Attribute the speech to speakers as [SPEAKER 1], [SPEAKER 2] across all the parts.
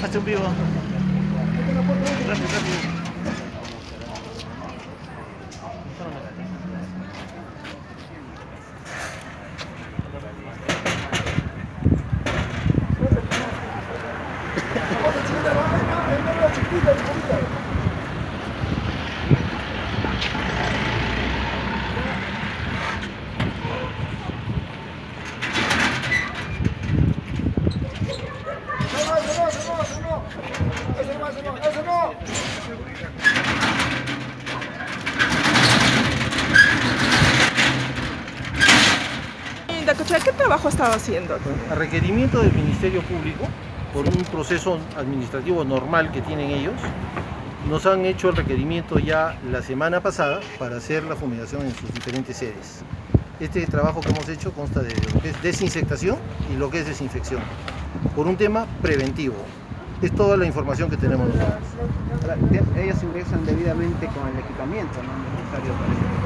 [SPEAKER 1] Tá subiu, ó.
[SPEAKER 2] ¿Qué trabajo estaba haciendo?
[SPEAKER 3] A requerimiento del Ministerio Público, por un proceso administrativo normal que tienen ellos, nos han hecho el requerimiento ya la semana pasada para hacer la fumigación en sus diferentes sedes. Este trabajo que hemos hecho consta de lo que es desinsectación y lo que es desinfección, por un tema preventivo. Es toda la información que tenemos nosotros.
[SPEAKER 4] ellos ingresan debidamente con el equipamiento ¿no? necesario para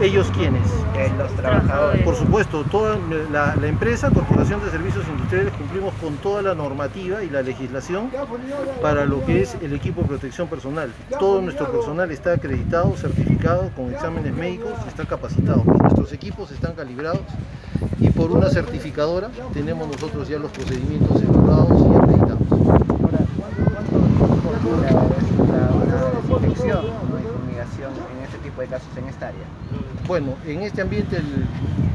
[SPEAKER 3] ¿Ellos quiénes?
[SPEAKER 4] Eh, los trabajadores.
[SPEAKER 3] Por supuesto, toda la, la, empresa, Corporación de Servicios Industriales, cumplimos con toda la normativa y la legislación para lo que es el equipo de protección personal. Todo nuestro personal está acreditado, certificado, con exámenes médicos, está capacitado. Nuestros equipos están calibrados y por una certificadora tenemos nosotros ya los procedimientos evaluados y acreditados.
[SPEAKER 4] Ahora, ¿cuánto desinfección ¿no? fumigación en este tipo de casos en esta área?
[SPEAKER 3] Bueno, en este ambiente el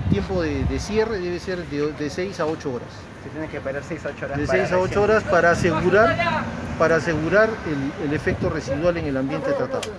[SPEAKER 3] tiempo de, de cierre debe ser de, de, 6 a 8 horas.
[SPEAKER 4] Se tiene que esperar 6 a 8 horas.
[SPEAKER 3] De 6 a 8 horas para asegurar, para asegurar el, el efecto residual en el ambiente tratado.